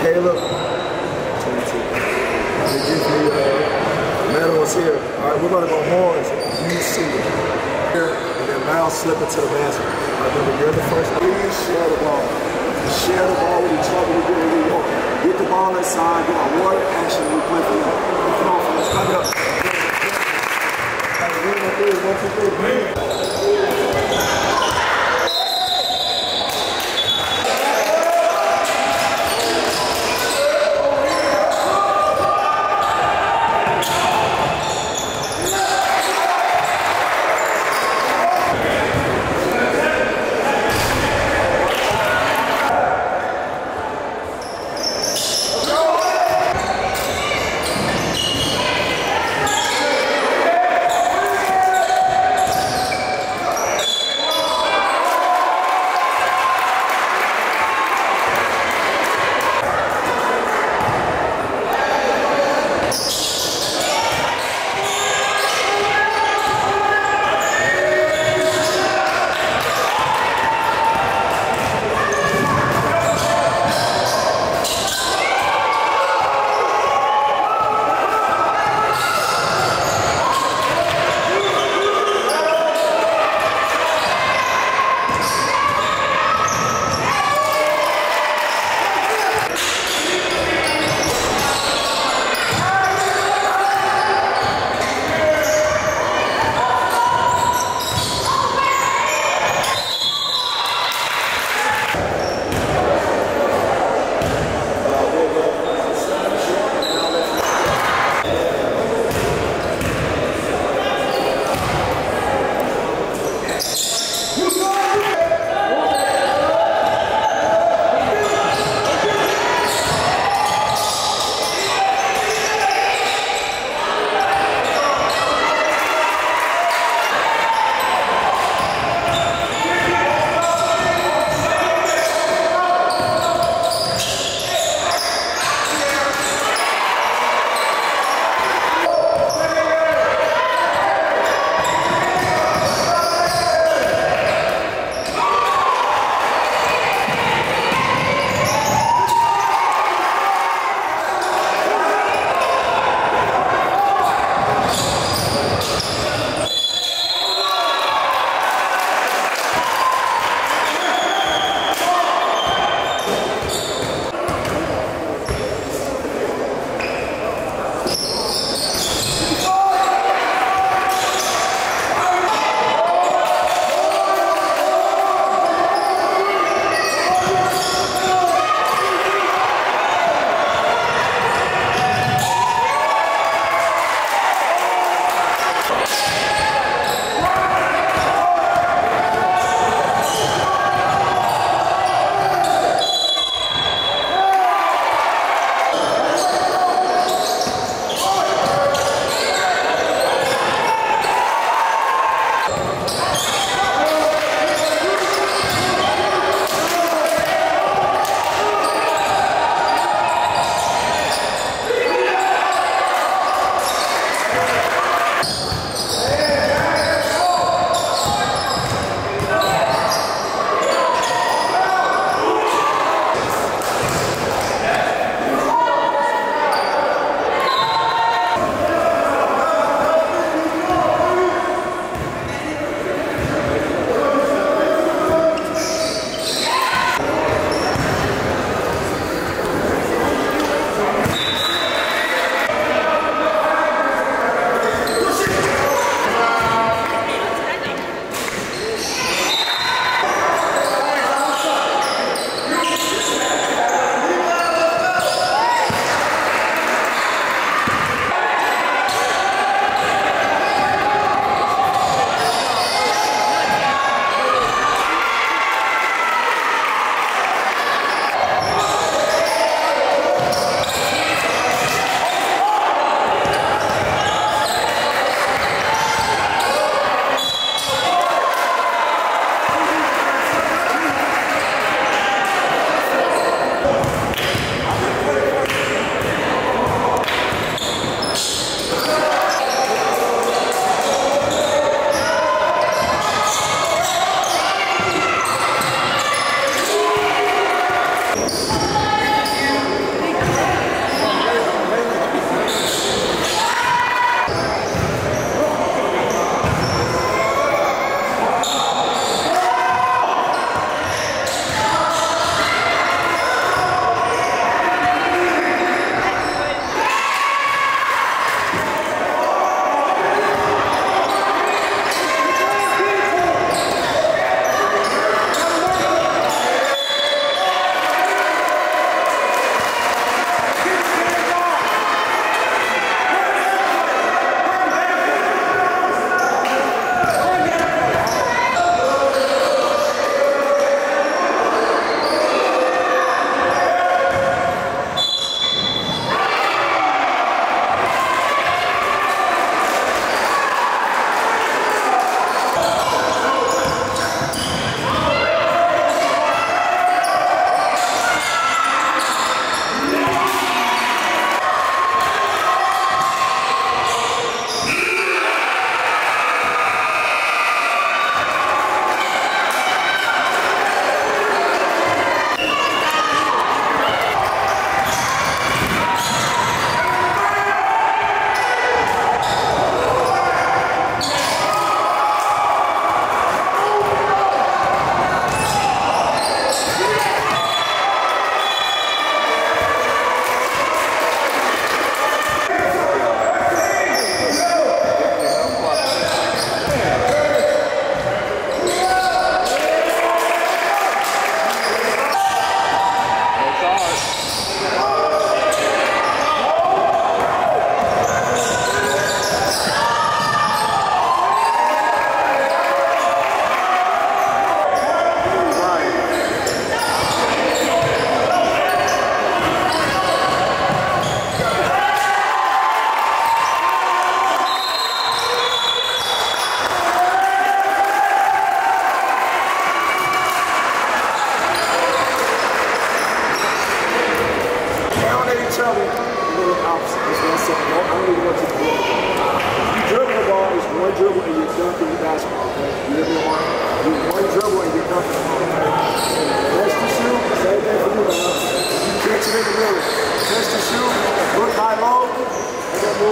Caleb, 22. They give me uh, medals here. All right, we're gonna go horns. You see it. Here, and then Miles slip into the basket. Remember, you're the first. Please share the ball. Share the ball with each other. We get it. We go. Get the ball inside. Get our water action. We play for you. Come on, fellas. Come it up. All right, one, two, three. One, two, three.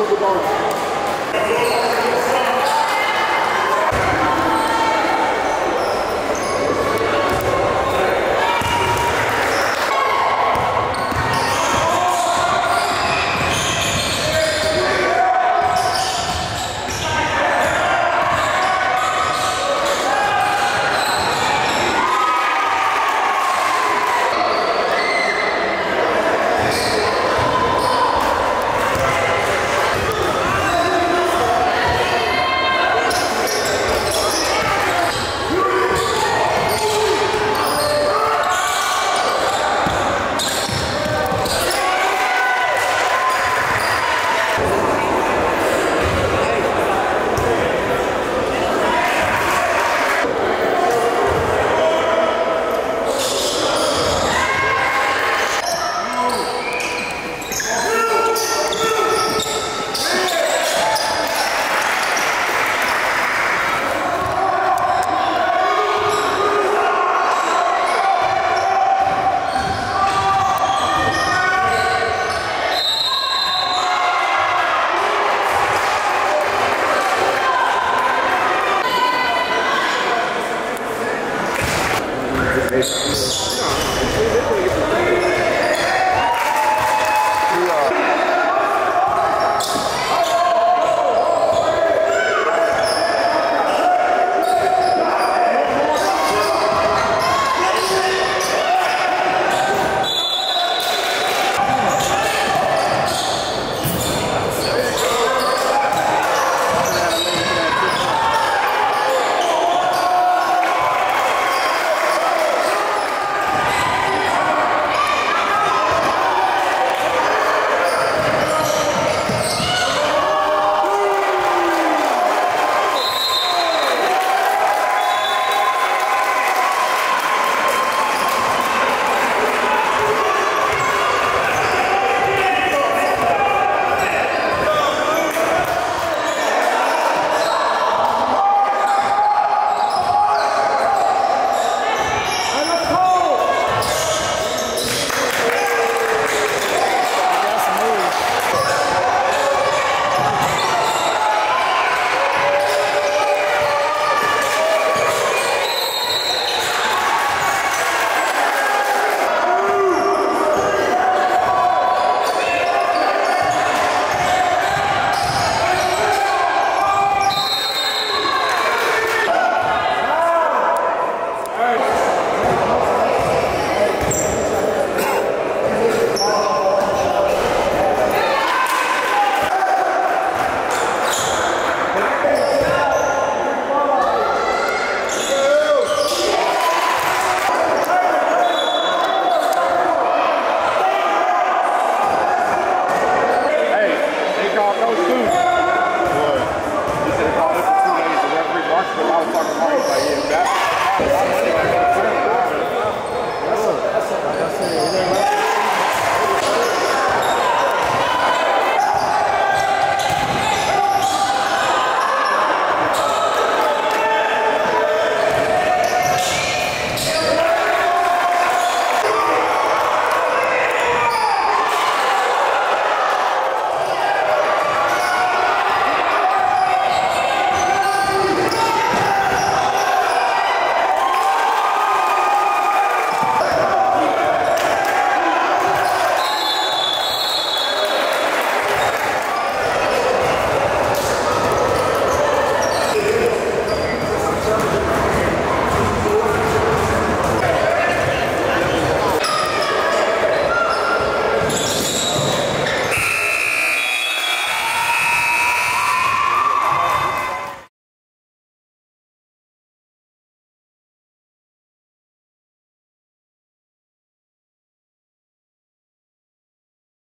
不高了